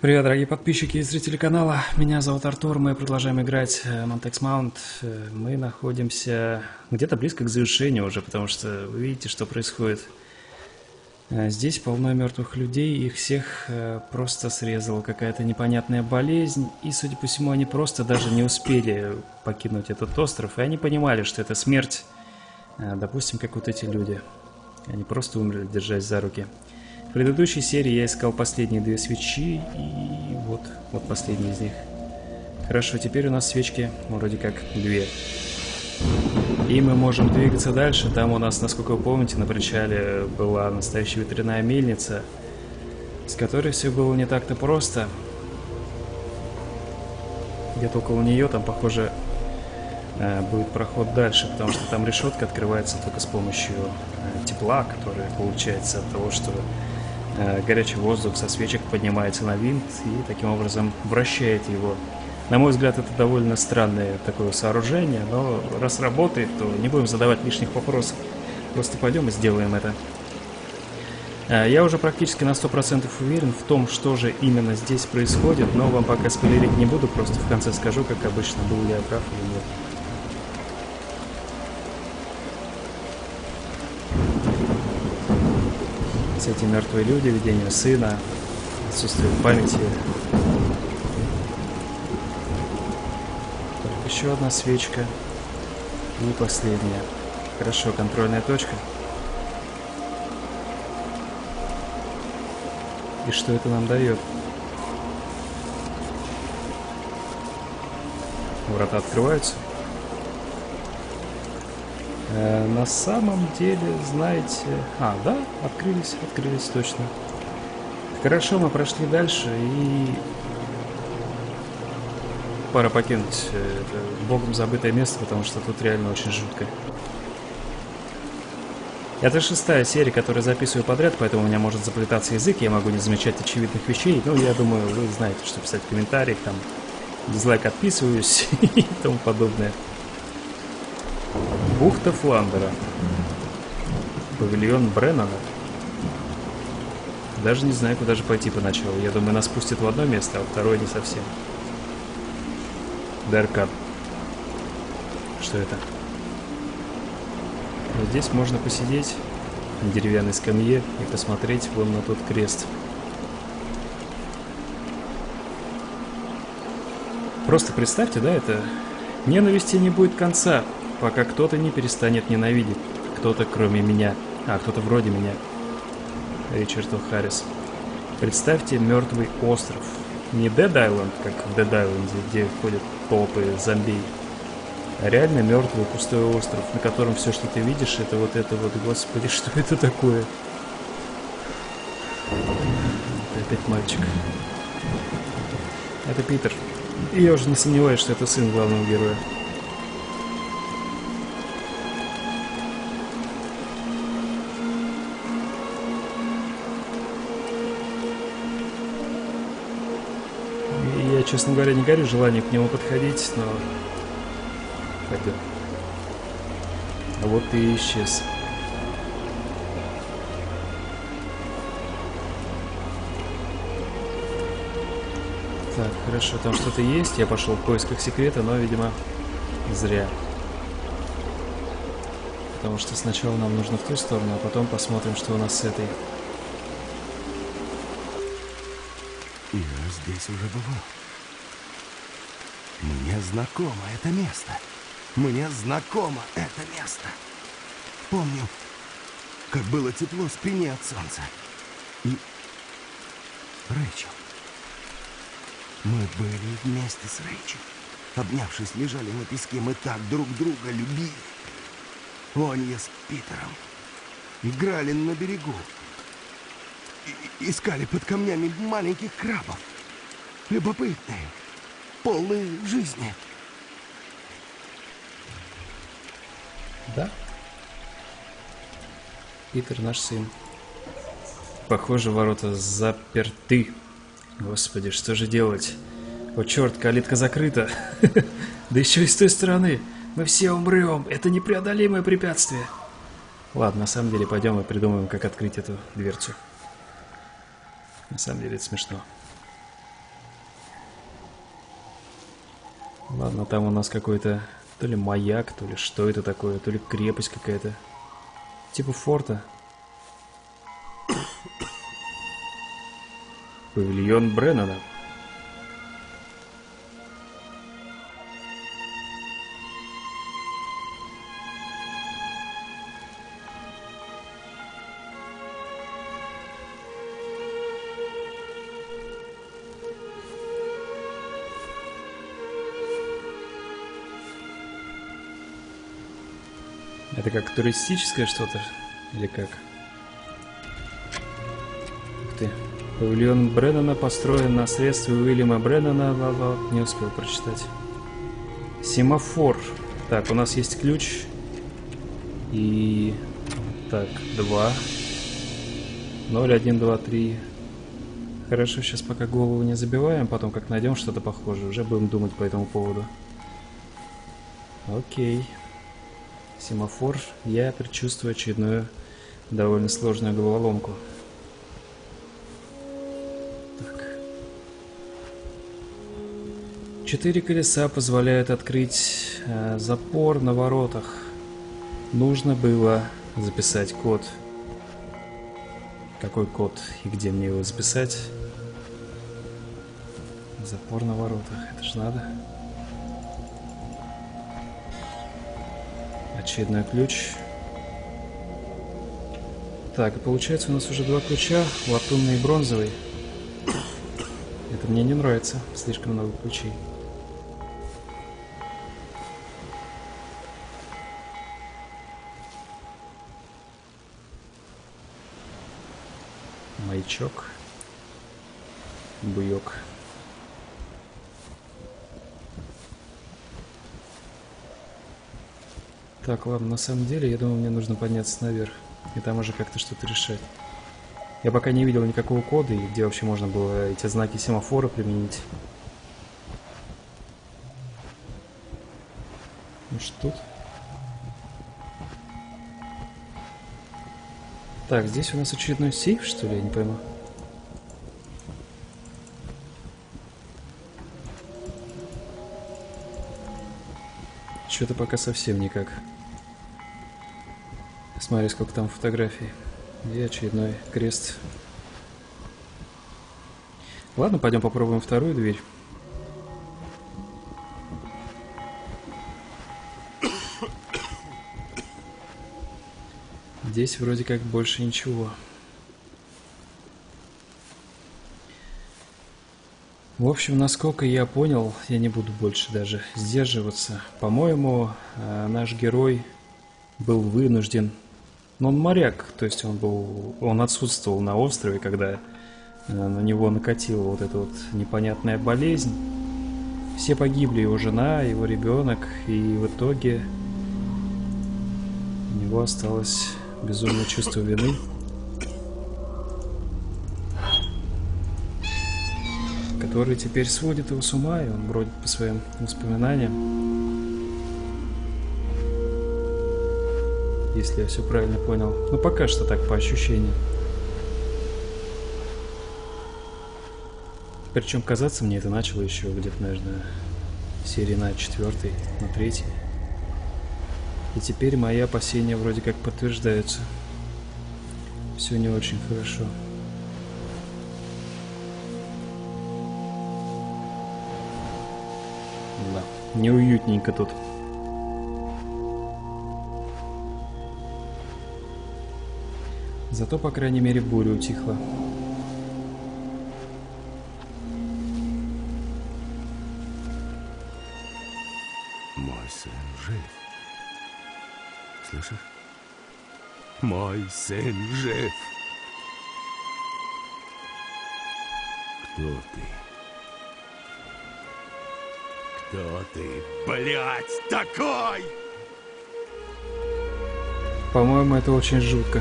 Привет, дорогие подписчики и зрители канала. Меня зовут Артур, мы продолжаем играть Montex Mount. Мы находимся где-то близко к завершению уже, потому что вы видите, что происходит. Здесь полно мертвых людей, их всех э, просто срезала какая-то непонятная болезнь, и, судя по всему, они просто даже не успели покинуть этот остров, и они понимали, что это смерть, э, допустим, как вот эти люди. Они просто умерли, держась за руки. В предыдущей серии я искал последние две свечи, и вот, вот последняя из них. Хорошо, теперь у нас свечки вроде как две. И мы можем двигаться дальше. Там у нас, насколько вы помните, на причале была настоящая ветряная мельница, с которой все было не так-то просто. Где-то около нее там, похоже, э, будет проход дальше, потому что там решетка открывается только с помощью э, тепла, которое получается от того, что горячий воздух со свечек поднимается на винт и таким образом вращает его. На мой взгляд, это довольно странное такое сооружение, но раз работает, то не будем задавать лишних вопросов. Просто пойдем и сделаем это. Э, я уже практически на 100% уверен в том, что же именно здесь происходит, но вам пока спойлерить не буду, просто в конце скажу, как обычно, был я прав или нет. Все эти мертвые люди, видение сына, отсутствие памяти. Только еще одна свечка. И последняя. Хорошо, контрольная точка. И что это нам дает? Врата открываются. Э, на самом деле, знаете... А, да, открылись, открылись точно. Хорошо, мы прошли дальше и... Пора покинуть э, это богом забытое место, потому что тут реально очень жутко. Это шестая серия, которую записываю подряд, поэтому у меня может заплетаться язык, я могу не замечать очевидных вещей. Ну, я думаю, вы знаете, что писать в комментариях, там, дизлайк отписываюсь и тому подобное. Бухта Фландера. Павильон Бреннана. Даже не знаю, куда же пойти поначалу. Я думаю, нас пустят в одно место, а второе не совсем. Даркад. Что это? Вот здесь можно посидеть на деревянной скамье и посмотреть вон на тот крест. Просто представьте, да, это ненависти не будет конца пока кто-то не перестанет ненавидеть. Кто-то кроме меня. А, кто-то вроде меня. Ричард Харрис. Представьте мертвый остров. Не Dead Island, как в Dead Island, где ходят толпы зомби, а реально мертвый пустой остров, на котором все, что ты видишь, это вот это вот, господи, что это такое? Это опять мальчик. Это Питер. И я уже не сомневаюсь, что это сын главного героя. Честно говоря, не горю желанием к нему подходить, но... Пойдем. А вот и исчез. Так, хорошо, там что-то есть. Я пошел в поисках секрета, но, видимо, зря. Потому что сначала нам нужно в ту сторону, а потом посмотрим, что у нас с этой. Я здесь уже бывал. Знакомо это место. Мне знакомо это место. Помню, как было тепло спине от солнца. И Рэйчел. Мы были вместе с Рэйчел. Обнявшись, лежали на песке. Мы так друг друга любили. Онья с Питером. Играли на берегу. И искали под камнями маленьких крабов. Любопытные полной жизни. Да. Питер наш сын. Похоже, ворота заперты. Господи, что же делать? О, черт, калитка закрыта. да еще и с той стороны. Мы все умрем. Это непреодолимое препятствие. Ладно, на самом деле, пойдем и придумаем, как открыть эту дверцу. На самом деле, это смешно. Ладно, там у нас какой-то то ли маяк, то ли что это такое, то ли крепость какая-то. Типа форта. Павильон Бреннана. Это как туристическое что-то? Или как? Ух ты. Павильон Бреннана построен на средства Уильяма Бреннана. Ла -ла. Не успел прочитать. Семафор. Так, у нас есть ключ. И... Так, два. Ноль, один, два, три. Хорошо, сейчас пока голову не забиваем, потом как найдем что-то похожее, уже будем думать по этому поводу. Окей. Семафор. Я предчувствую очередную довольно сложную головоломку. Так. Четыре колеса позволяют открыть э, запор на воротах. Нужно было записать код. Какой код и где мне его записать? Запор на воротах. Это же надо. Очередной ключ. Так, и получается у нас уже два ключа, латунный и бронзовый. Это мне не нравится, слишком много ключей. Маячок. Буёк. Так, ладно, на самом деле, я думаю, мне нужно подняться наверх. И там уже как-то что-то решать. Я пока не видел никакого кода, и где вообще можно было эти знаки семафора применить. Может тут? Так, здесь у нас очередной сейф, что ли? Я не пойму. Что-то пока совсем никак. Смотри, сколько там фотографий. И очередной крест. Ладно, пойдем попробуем вторую дверь. Здесь вроде как больше ничего. В общем, насколько я понял, я не буду больше даже сдерживаться. По-моему, э, наш герой был вынужден... Но он моряк, то есть он был... Он отсутствовал на острове, когда э, на него накатила вот эта вот непонятная болезнь. Все погибли, его жена, его ребенок, и в итоге у него осталось безумное чувство вины. Который теперь сводит его с ума, и он бродит по своим воспоминаниям. Если я все правильно понял. Ну, пока что так, по ощущениям. Причем казаться мне это начало еще где-то, наверное, серии на четвертой, на третьей. И теперь мои опасения вроде как подтверждаются. Все не очень хорошо. Неуютненько тут. Зато, по крайней мере, буря утихла. Мой сын жив. Слышишь? Мой сын жив. Кто ты? Кто ты, блядь, такой? По-моему, это очень жутко.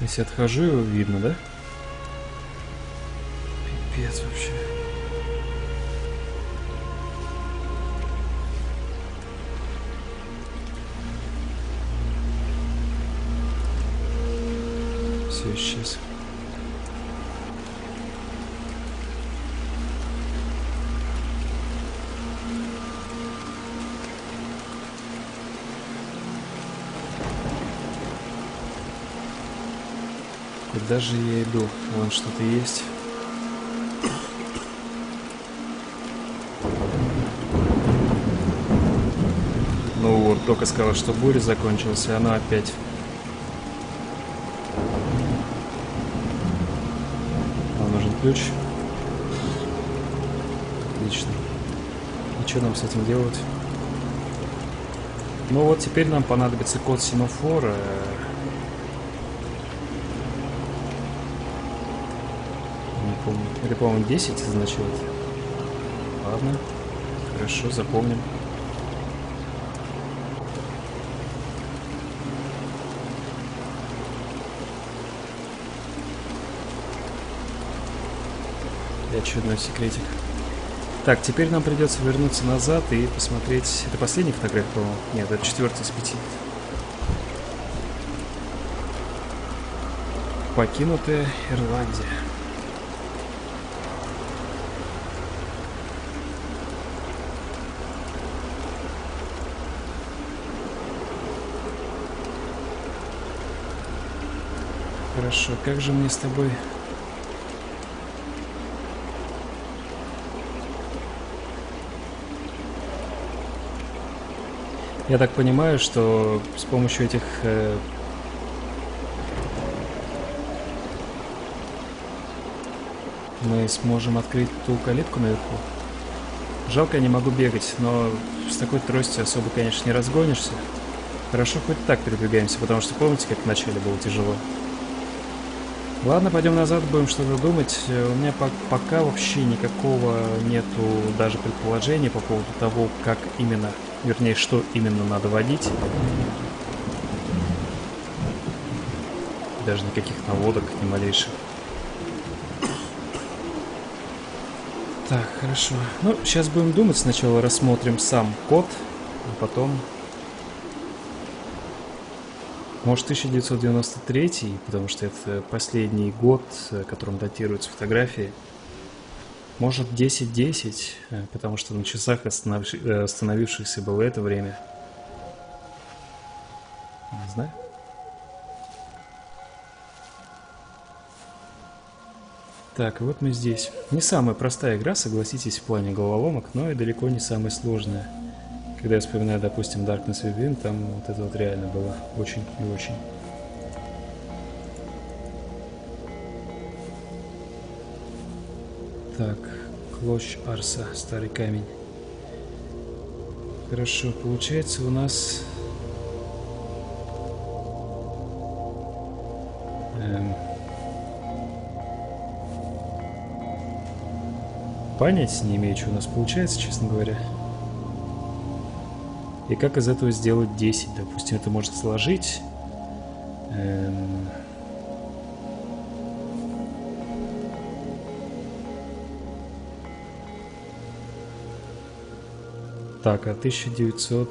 Если отхожу, его видно, да? Пипец вообще. Все исчез. Куда же я иду? Вон что-то есть. Ну вот, только сказал, что буря закончилась, и она опять. Нам нужен ключ. Отлично. И что нам с этим делать? Ну вот теперь нам понадобится код семафора. Помню. Это, по-моему, 10 означает. Ладно. Хорошо, запомним. И очередной секретик. Так, теперь нам придется вернуться назад и посмотреть... Это последняя фотография, по-моему? Нет, это четвертая из пяти. Покинутая Ирландия. Хорошо, как же мне с тобой Я так понимаю, что с помощью этих э, мы сможем открыть ту калитку наверху. Жалко, я не могу бегать, но с такой тростью особо, конечно, не разгонишься. Хорошо, хоть так передвигаемся, потому что помните, как вначале было тяжело. Ладно, пойдем назад, будем что-то думать. У меня по пока вообще никакого нету даже предположения по поводу того, как именно, вернее, что именно надо водить. Даже никаких наводок, ни малейших. Так, хорошо. Ну, сейчас будем думать. Сначала рассмотрим сам код, а потом может 1993, потому что это последний год, которым датируются фотографии. Может 10-10, потому что на часах остановившихся было это время. Не знаю. Так, вот мы здесь. Не самая простая игра, согласитесь, в плане головоломок, но и далеко не самая сложная. Когда я вспоминаю, допустим, Darkness Within, там вот это вот реально было очень и очень. Так, Клощ Арса, старый камень. Хорошо, получается у нас... Эм... Понять не имею, что у нас получается, честно говоря. И как из этого сделать 10? Допустим, это может сложить. Эм... Так, а 1900...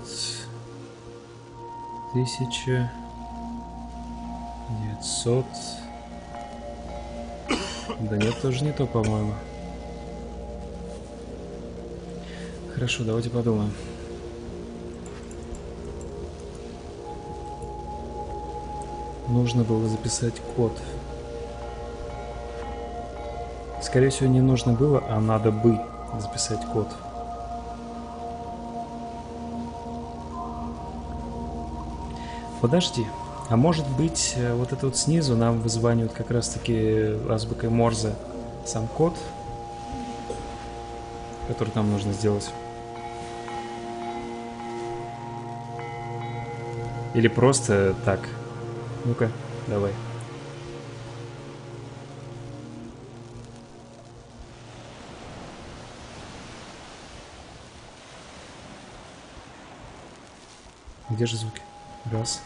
1900... Да нет, тоже не то, по-моему. Хорошо, давайте подумаем. Нужно было записать код. Скорее всего, не нужно было, а надо бы записать код. Подожди. А может быть, э, вот это вот снизу нам вызванивают как раз-таки азбукой Морзе сам код, который нам нужно сделать. Или просто так, ну-ка, давай. Где же звуки? Раз.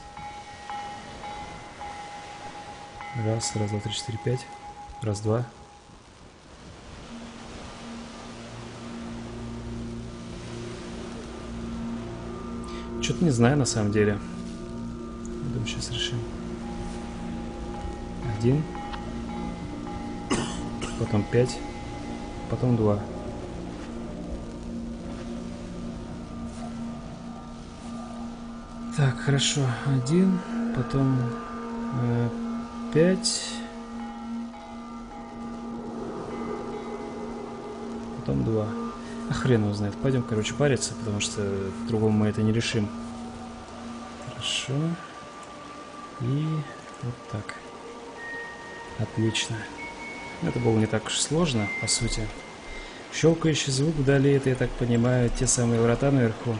Раз, раз, два, три, четыре, пять. Раз, два. Что-то не знаю на самом деле. Думаю, сейчас решим. 1, потом 5, потом 2. Так, хорошо. 1, потом э, потом 2. А хрен его знает. Пойдем, короче, париться, потому что по-другому мы это не решим. Хорошо. И вот так. Отлично. Это было не так уж сложно, по сути. Щелкающий звук вдали, это, я так понимаю, те самые врата наверху.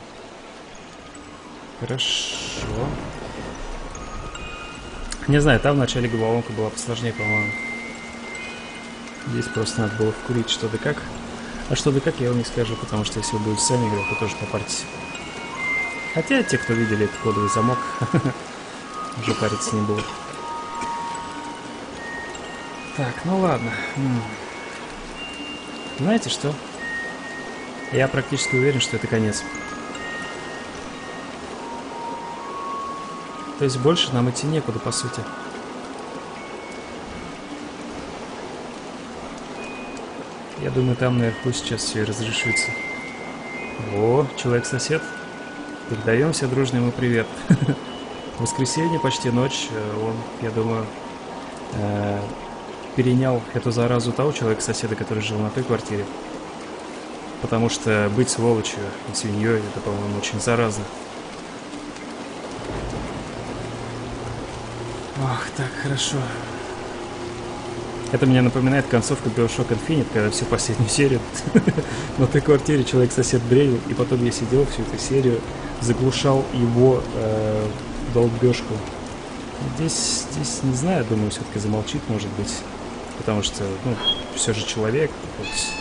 Хорошо. Не знаю, там в начале головоломка была посложнее, по-моему. Здесь просто надо было вкурить что да как. А что да как, я вам не скажу, потому что если вы будете сами играть, то тоже попаритесь. Хотя те, кто видели этот кодовый замок, уже париться не будут. Так, ну ладно. Знаете что? Я практически уверен, что это конец. То есть больше нам идти некуда, по сути. Я думаю, там наверху сейчас все разрешится. О, человек-сосед. Передаем все дружный ему привет. Воскресенье, почти ночь. Э, он, я думаю, э, перенял эту заразу того человека-соседа, который жил на той квартире. Потому что быть сволочью и свиньей, это, по-моему, очень заразно. Ох, так, хорошо. Это мне напоминает концовку Bioshock Infinite, когда всю последнюю серию на той квартире человек-сосед бредил, и потом я сидел всю эту серию, заглушал его э, долбежку. Здесь, здесь, не знаю, думаю, все-таки замолчит, может быть потому что, ну, все же человек, хоть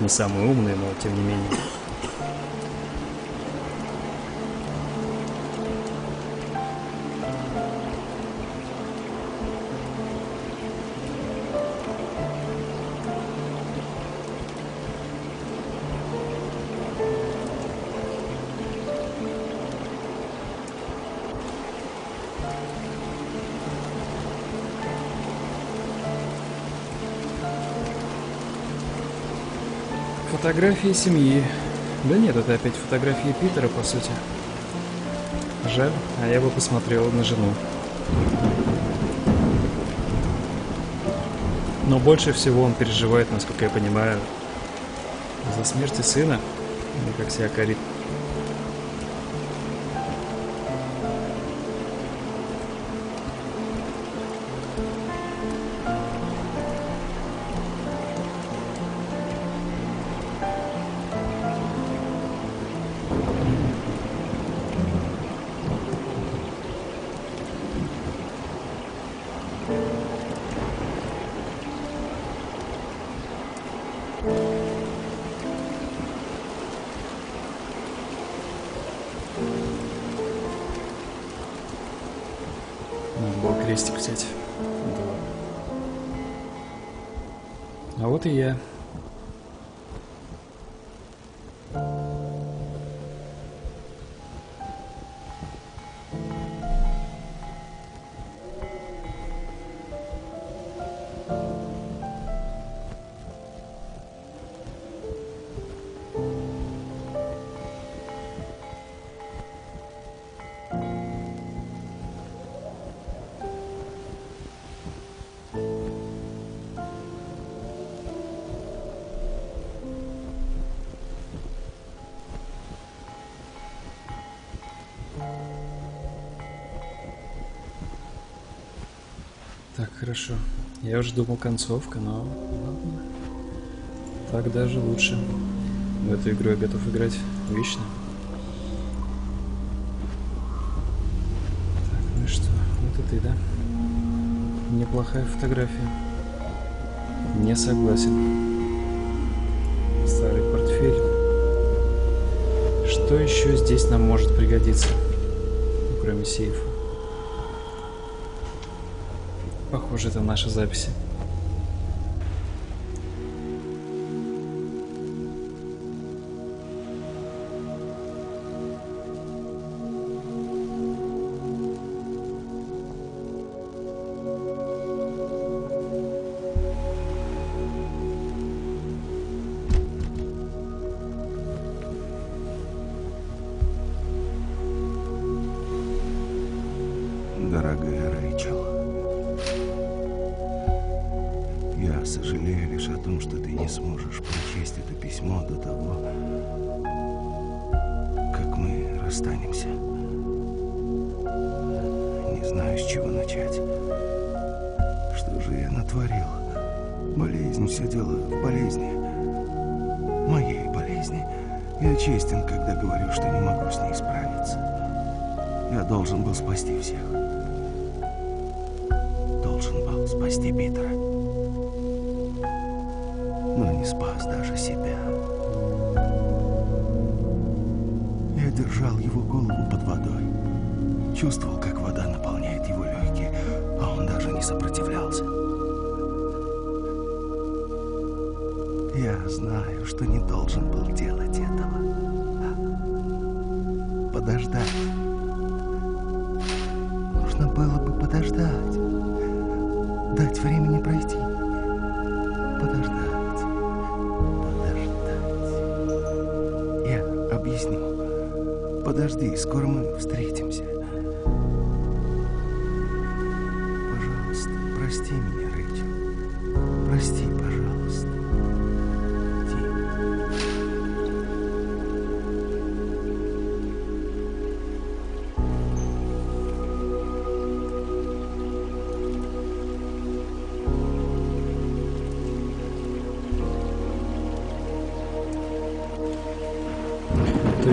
не самый умный, но тем не менее. Фотографии семьи. Да нет, это опять фотографии Питера, по сути. Жаль, а я бы посмотрел на жену. Но больше всего он переживает, насколько я понимаю, за смерти сына, как себя корит. Крестик взять. А вот и я. Так, хорошо. Я уже думал концовка, но ладно. Так даже лучше. В эту игру я готов играть вечно. Так, ну что? Вот и ты, да? Неплохая фотография. Не согласен. Старый портфель. Что еще здесь нам может пригодиться, кроме сейфа? Похоже, это наши записи. Же я натворил? Болезнь, все дело в болезни. Моей болезни. Я честен, когда говорю, что не могу с ней справиться. Я должен был спасти всех. Должен был спасти Питера. Но не спас даже себя. Я держал его голову под водой. Чувствовал, как вода наполняет его легкие, а он даже не сопротивлялся. Я знаю, что не должен был делать этого. Подождать. Нужно было бы подождать. Дать времени пройти. Подождать. Подождать. Я объясню. Подожди, скоро мы встретимся. Пожалуйста, прости меня,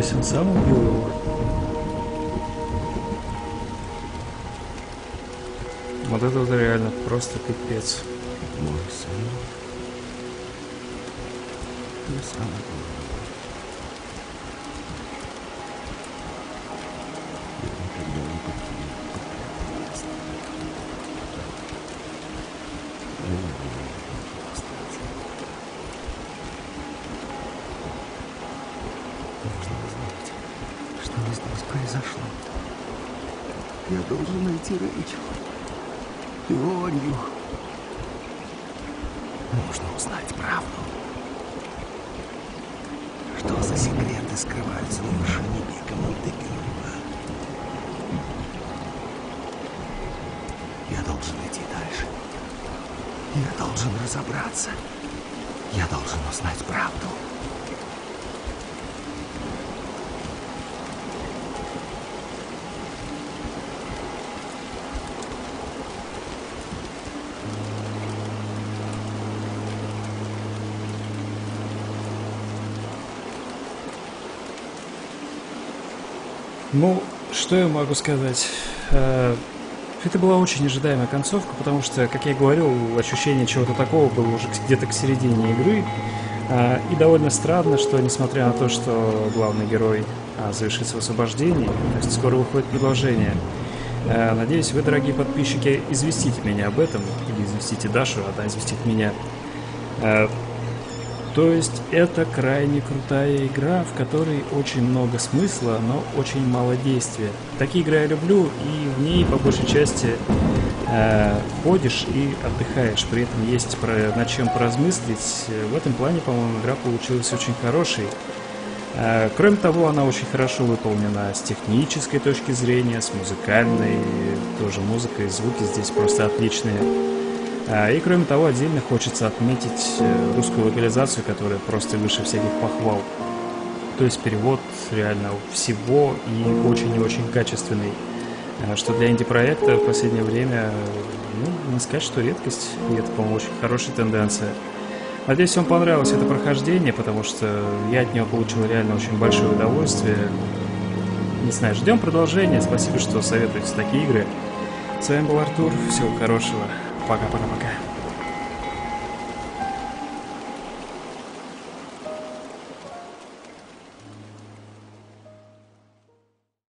есть он сам убил его? Вот это вот реально просто пипец. Мой сын. Ты самый главный. Я что здесь произошло. Я должен найти Рэйчел. Ионию. Нужно узнать правду. Что за секреты скрываются на вершине пика Монтепино? Я должен идти дальше. Я должен разобраться. Я должен узнать правду. Ну, что я могу сказать? Э, Это была очень ожидаемая концовка, потому что, как я говорил, ощущение чего-то такого было уже где-то к середине игры. А, И довольно странно, что несмотря на то, что главный герой а, завершится в освобождении, то есть скоро выходит продолжение, э, надеюсь, вы, дорогие подписчики, известите меня об этом, или известите Дашу, она известит меня. То есть это крайне крутая игра, в которой очень много смысла, но очень мало действия. Такие игры я люблю, и в ней по большей части э, ходишь и отдыхаешь. При этом есть про, над чем поразмыслить. В этом плане, по-моему, игра получилась очень хорошей. Э, Кроме того, она очень хорошо выполнена с технической точки зрения, с музыкальной, тоже музыка и звуки здесь просто отличные. А, И кроме того, отдельно хочется отметить э, русскую локализацию, которая просто выше всяких похвал. То есть перевод реально всего и очень и очень качественный. А, Что для инди-проекта в последнее время, ну, не сказать, что редкость, и это, по-моему, очень хорошая тенденция. Надеюсь, вам понравилось это прохождение, потому что я от него получил реально очень большое удовольствие. Не знаю, ждем продолжения. Спасибо, что советуете такие игры. С вами был Артур. Всего хорошего. paga, paga, paga.